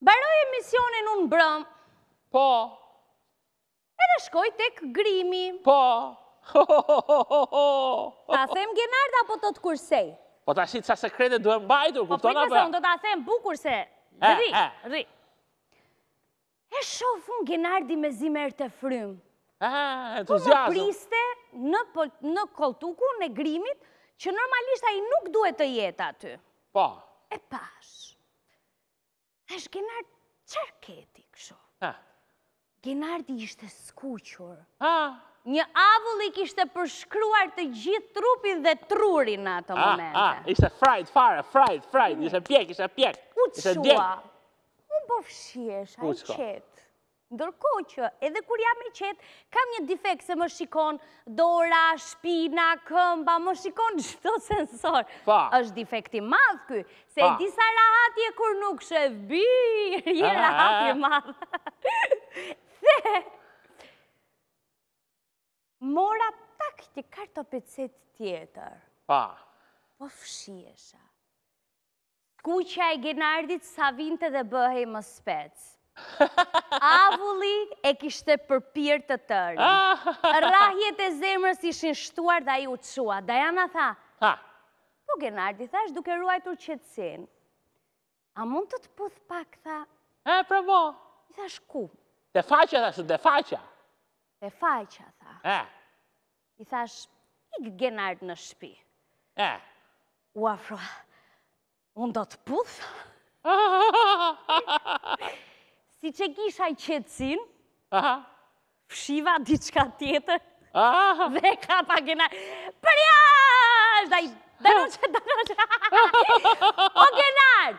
Mbaroj emisionin unë mbrëmë. Po. Edhe shkoj tek grimi. Po. Ho, ho, ho, ho, ho, ho. Ta them Genard apo të të kursej? Po tashi ca sekrete duhen mbajtur, po, kuptona për... Po prit se unë do ta them bukur se... Rri, rri. E shofë unë Genardin me zemër të fryrë. E, entuziasëm. Po më priste në, po, në koltukun e grimit, që normalisht ai nuk duhet të jetë aty. Po. E pash. Thash Genard, çfarë ke ti kështu? Ha. Genardi ishte skuqur. Ha. Një avull i kishte përshkruar të gjithë trupin dhe trurin në ato momente. Ha, ha, ishte frajt, fare, frajt, frajt, ishte pjek, ishte pjek. U çua, unë po fshihesha, e qetë. Ndërkohë që, edhe kur jam e qetë, kam një defekt se më shikon dora, shpina, këmba, më shikon çdo sensor. Pa. Është defekt i madh ky, se e di sa rahat je kur nuk shef bir, je rahat i madh. E mora pak një kartopecetë tjetër. Pa. Po fshihesha. Skuqja e Genardit sa vinte dhe bëhej më spec. Avulli e kishte përpirë të tërën. Rrahjet e zemrës ishin shtuar dhe ai u çua. Dajana tha, Po Genardi, thash duke ruajtur qetësinë. A mund të të puth pak, tha. E, pra mo. I thash ku? Te faqa, tha, se te faqa. Te faqa, tha. E. I thash, ik Genard në shpi. E. U afrua, unë do të puth. siç e kisha qetësinë, fshiva diçka tjetër, dhe kapa Genard. Përja! Dhe i... Dhe në që të në që... O Genard!